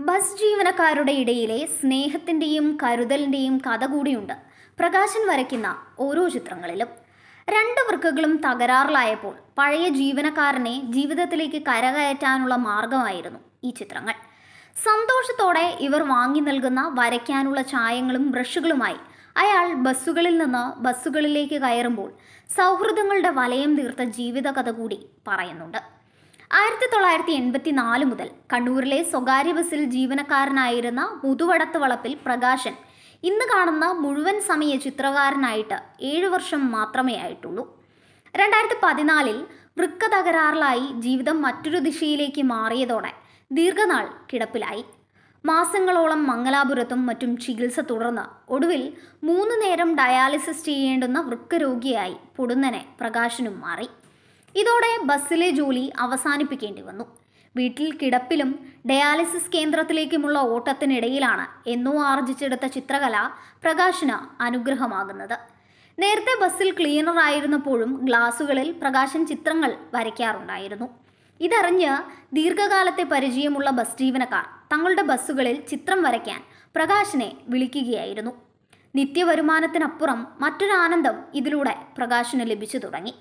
Bus ജീവനക്കാരുടെ ഇടയിലെ സ്നേഹത്തിന്റെയും കരുതലിന്റെയും കഥ കൂടിയുണ്ട്. പ്രകാശൻ വരയ്ക്കുന്ന ഓരോ ചിത്രങ്ങളിലും. രണ്ട് വൃക്കകളും തകരാറിലായപ്പോൾ പഴയ ജീവനക്കാരനെ ജീവിതത്തിലേക്ക് കരകയറ്റാനുള്ള മാർഗമായിരുന്നു ഈ ചിത്രങ്ങൾ. സന്തോഷത്തോടെ ഇവർ വാങ്ങി നൽകുന്ന വരയ്ക്കാനുള്ള ചായങ്ങളും ബ്രഷുകളുമായി അയാൾ ബസ്സുകളിൽ നിന്ന് ബസ്സുകളിലേക്ക് കയറുമ്പോൾ സൗഹൃദങ്ങളുടെ വലയം തീർത്ത ജീവിതകഥ കൂടി പറയുന്നുണ്ട്. ആയിരത്തി തൊള്ളായിരത്തി എൺപത്തി നാല് മുതൽ കണ്ണൂരിലെ സ്വകാര്യ ബസ്സിൽ ജീവനക്കാരനായിരുന്ന മുതുവടത്ത് വളപ്പിൽ പ്രകാശൻ ഇന്ന് കാണുന്ന മുഴുവൻ സമയ ചിത്രകാരനായിട്ട് ഏഴു വർഷം മാത്രമേ ആയിട്ടുള്ളൂ. രണ്ടായിരത്തി പതിനാലിൽ വൃക്ക തകരാറിലായി ജീവിതം മറ്റൊരു ദിശയിലേക്ക് മാറിയതോടെ ദീർഘനാൾ കിടപ്പിലായി. മാസങ്ങളോളം മംഗലാപുരത്തും മറ്റും ചികിത്സ തുടർന്ന് ഒടുവിൽ മൂന്ന് നേരം ഡയാലിസിസ് ചെയ്യേണ്ടുന്ന വൃക്ക രോഗിയായി പൊടുന്നനെ പ്രകാശനും മാറി. ഇതോടെ ബസ്സിലെ ജോലി അവസാനിപ്പിക്കേണ്ടി വന്നു. വീട്ടിൽ കിടപ്പിലും ഡയാലിസിസ് കേന്ദ്രത്തിലേക്കുമുള്ള ഓട്ടത്തിനിടയിലാണ് എന്നോ ആർജിച്ചെടുത്ത ചിത്രകല പ്രകാശിന് അനുഗ്രഹമാകുന്നത്. നേരത്തെ ബസ്സിൽ ക്ലീനർ ആയിരുന്നപ്പോഴും ഗ്ലാസുകളിൽ പ്രകാശൻ ചിത്രങ്ങൾ വരയ്ക്കാറുണ്ടായിരുന്നു. ഇതറിഞ്ഞ് ദീർഘകാലത്തെ പരിചയമുള്ള ബസ് ജീവനക്കാർ തങ്ങളുടെ ബസ്സുകളിൽ ചിത്രം വരയ്ക്കാൻ പ്രകാശനെ വിളിക്കുകയായിരുന്നു. നിത്യവരുമാനത്തിനപ്പുറം മറ്റൊരാനന്ദം ഇതിലൂടെ പ്രകാശന് ലഭിച്ചു തുടങ്ങി.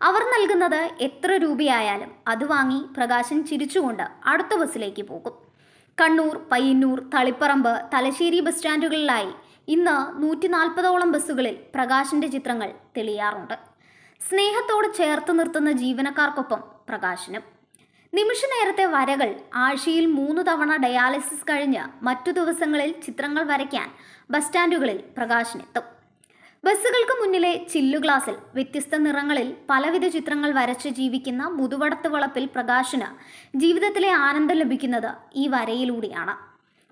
അവർ നൽകുന്നത് എത്ര രൂപയായാലും അത് വാങ്ങി പ്രകാശൻ ചിരിച്ചുകൊണ്ട് അടുത്ത ബസ്സിലേക്ക് പോകും. കണ്ണൂർ പയ്യന്നൂർ തളിപ്പറമ്പ് തലശ്ശേരി ബസ് സ്റ്റാൻഡുകളിലായി ഇന്ന് നൂറ്റി നാൽപ്പതോളം ബസ്സുകളിൽ പ്രകാശിന്റെ ചിത്രങ്ങൾ തെളിയാറുണ്ട്. സ്നേഹത്തോട് ചേർത്ത് നിർത്തുന്ന ജീവനക്കാർക്കൊപ്പം പ്രകാശനും. നിമിഷ നേരത്തെ വരകൾ ആഴ്ചയിൽ മൂന്ന് തവണ ഡയാലിസിസ് കഴിഞ്ഞ് മറ്റു ദിവസങ്ങളിൽ ചിത്രങ്ങൾ വരയ്ക്കാൻ ബസ് സ്റ്റാൻഡുകളിൽ പ്രകാശനെത്തും ബസ്സുകൾക്ക് മുന്നിലെ ചില്ലു ഗ്ലാസിൽ വ്യത്യസ്ത നിറങ്ങളിൽ പലവിധ ചിത്രങ്ങൾ വരച്ച് ജീവിക്കുന്ന മുതുവടത്ത് വളപ്പിൽ പ്രകാശന് ജീവിതത്തിലെ ആനന്ദം ലഭിക്കുന്നത് ഈ വരയിലൂടെയാണ്.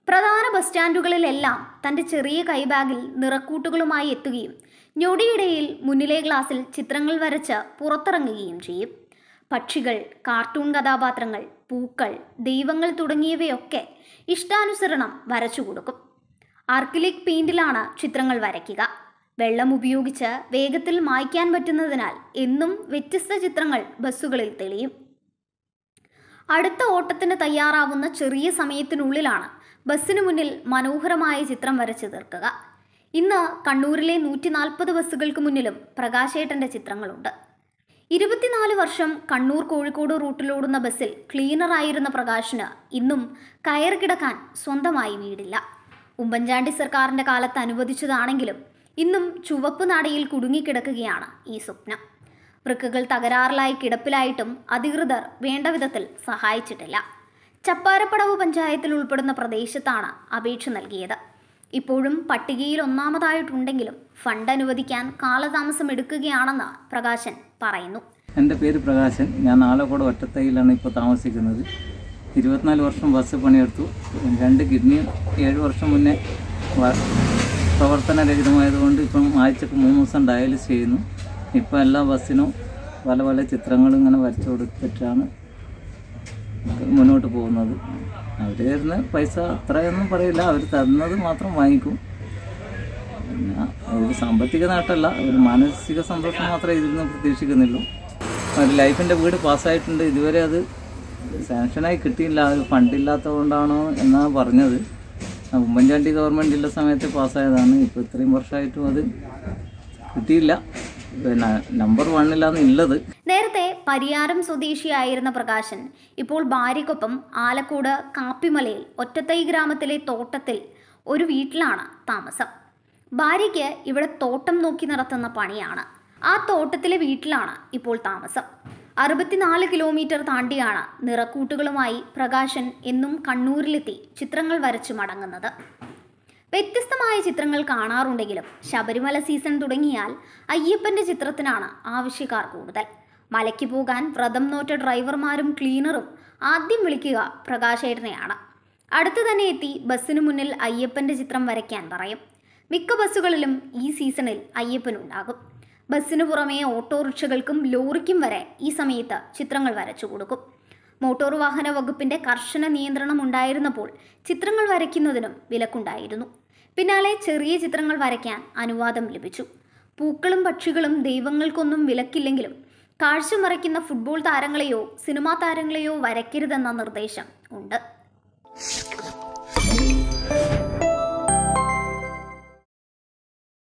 പ്രധാന ബസ് സ്റ്റാൻഡുകളിലെല്ലാം തന്റെ ചെറിയ കൈബാഗിൽ നിറക്കൂട്ടുകളുമായി എത്തുകയും ഞൊടിയിടയിൽ മുന്നിലെ ഗ്ലാസിൽ ചിത്രങ്ങൾ വരച്ച് പുറത്തിറങ്ങുകയും ചെയ്യും. പക്ഷികൾ കാർട്ടൂൺ കഥാപാത്രങ്ങൾ പൂക്കൾ ദൈവങ്ങൾ തുടങ്ങിയവയൊക്കെ ഇഷ്ടാനുസരണം വരച്ചു കൊടുക്കും. ആർക്കിലിക് പെയിന്റിലാണ് ചിത്രങ്ങൾ വരയ്ക്കുക. വെള്ളം ഉപയോഗിച്ച് വേഗത്തിൽ മായ്ക്കാൻ പറ്റുന്നതിനാൽ എന്നും വ്യത്യസ്ത ചിത്രങ്ങൾ ബസ്സുകളിൽ തെളിയും. അടുത്ത ഓട്ടത്തിന് തയ്യാറാവുന്ന ചെറിയ സമയത്തിനുള്ളിലാണ് ബസ്സിനു മുന്നിൽ മനോഹരമായ ചിത്രം വരച്ചു തീർക്കുക. ഇന്ന് കണ്ണൂരിലെ നൂറ്റി നാൽപ്പത് ബസ്സുകൾക്ക് മുന്നിലും പ്രകാശേട്ടന്റെ ചിത്രങ്ങളുണ്ട്. ഇരുപത്തിനാല് വർഷം കണ്ണൂർ കോഴിക്കോട് റൂട്ടിലോടുന്ന ബസ്സിൽ ക്ലീനറായിരുന്ന പ്രകാശിന് ഇന്നും കയറി കിടക്കാൻ സ്വന്തമായി വീടില്ല. ഉമ്മൻചാണ്ടി സർക്കാരിന്റെ കാലത്ത് അനുവദിച്ചതാണെങ്കിലും ഇന്നും ചുവപ്പ് നാടയിൽ കുടുങ്ങിക്കിടക്കുകയാണ് ഈ സ്വപ്നം. വൃക്കകൾ തകരാറിലായി കിടപ്പിലായിട്ടും അധികൃതർ വേണ്ട വിധത്തിൽ സഹായിച്ചിട്ടില്ല. ചപ്പാരപ്പടവ് പഞ്ചായത്തിൽ ഉൾപ്പെടുന്ന പ്രദേശത്താണ് അപേക്ഷ നൽകിയത്. ഇപ്പോഴും പട്ടികയിൽ ഒന്നാമതായിട്ടുണ്ടെങ്കിലും ഫണ്ട് അനുവദിക്കാൻ കാലതാമസം എടുക്കുകയാണെന്ന് പ്രകാശൻ പറയുന്നു. എന്റെ പേര് പ്രകാശൻ. ഞാൻ ആലക്കോട് ഒറ്റത്തൈയിലാണ് ഇപ്പോൾ താമസിക്കുന്നത്. ഇരുപത്തിനാല് വർഷം ബസ് പണിയെടുത്തു. രണ്ട് കിഡ്നി ഏഴ് വർഷം മുന്നേ പ്രവർത്തനരഹിതമായതുകൊണ്ട് ഇപ്പം ആഴ്ചക്ക് മൂന്ന് ദിവസം ഡയാലിസ് ചെയ്യുന്നു. ഇപ്പം എല്ലാ ബസ്സിനും പല പല ചിത്രങ്ങളും ഇങ്ങനെ വരച്ചു കൊടുത്തിട്ടാണ് മുന്നോട്ട് പോകുന്നത്. അവർ തരുന്ന പൈസ അത്രയൊന്നും പറയില്ല. അവർ തരുന്നത് മാത്രം വാങ്ങിക്കും. പിന്നെ ഒരു സാമ്പത്തിക നേട്ടമല്ല. ഒരു മാനസിക സന്തോഷം മാത്രമേ ഇതിൽ നിന്ന് പ്രതീക്ഷിക്കുന്നുള്ളൂ. ഒരു ലൈഫിന്റെ വീട് പാസ്സായിട്ടുണ്ട്. ഇതുവരെ അത് സാങ്ഷനായി കിട്ടിയില്ല. അത് ഫണ്ടില്ലാത്തത് എന്നാണ് പറഞ്ഞത്. ഉമ്മൻചാണ്ടി ഗവൺമെന്റിന്റെ സമയത്ത് പാസ്സായതാണ്. ഇപ്പോൾ ഇത്രയും വർഷമായിട്ടും അത് കിട്ടിയില്ല. പിന്നെ നമ്പർ വണ്ണിലാണ് നേരത്തെ പരിയാരം സ്വദേശിയായിരുന്ന പ്രകാശൻ ഇപ്പോൾ ഭാര്യക്കൊപ്പം ആലക്കോട് കാപ്പിമലയിൽ ഒറ്റത്തൈ ഗ്രാമത്തിലെ തോട്ടത്തിൽ ഒരു വീട്ടിലാണ് താമസം. ഭാര്യയ്ക്ക് ഇവിടെ തോട്ടം നോക്കി നടത്തുന്ന പണിയാണ്. ആ തോട്ടത്തിലെ വീട്ടിലാണ് ഇപ്പോൾ താമസം. അറുപത്തിനാല് കിലോമീറ്റർ താണ്ടിയാണ് നിറക്കൂട്ടുകളുമായി പ്രകാശൻ എന്നും കണ്ണൂരിലെത്തി ചിത്രങ്ങൾ വരച്ചു മടങ്ങുന്നത്. വ്യത്യസ്തമായ ചിത്രങ്ങൾ കാണാറുണ്ടെങ്കിലും ശബരിമല സീസൺ തുടങ്ങിയാൽ അയ്യപ്പന്റെ ചിത്രത്തിനാണ് ആവശ്യക്കാർ കൂടുതൽ. മലയ്ക്ക് പോകാൻ വ്രതം നോറ്റ ഡ്രൈവർമാരും ക്ലീനറും ആദ്യം വിളിക്കുക പ്രകാശേട്ടനെയാണ്. അടുത്തു തന്നെ എത്തി ബസ്സിനു മുന്നിൽ അയ്യപ്പന്റെ ചിത്രം വരയ്ക്കാൻ പറയും. മിക്ക ബസ്സുകളിലും ഈ സീസണിൽ അയ്യപ്പനുണ്ടാകും ബസ്സിനു പുറമേ ഓട്ടോറിക്ഷകൾക്കും ലോറിക്കും വരെ ഈ സമയത്ത് ചിത്രങ്ങൾ വരച്ചു കൊടുക്കും. മോട്ടോർ വാഹന വകുപ്പിന്റെ കർശന നിയന്ത്രണം ഉണ്ടായിരുന്നപ്പോൾ ചിത്രങ്ങൾ വരയ്ക്കുന്നതിനും വിലക്കുണ്ടായിരുന്നു. പിന്നാലെ ചെറിയ ചിത്രങ്ങൾ വരയ്ക്കാൻ അനുവാദം ലഭിച്ചു. പൂക്കളും പക്ഷികളും ദൈവങ്ങൾക്കൊന്നും വിലക്കില്ലെങ്കിലും കാഴ്ച മറയ്ക്കുന്ന ഫുട്ബോൾ താരങ്ങളെയോ സിനിമാ താരങ്ങളെയോ വരയ്ക്കരുതെന്ന നിർദ്ദേശം ഉണ്ട്.